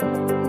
you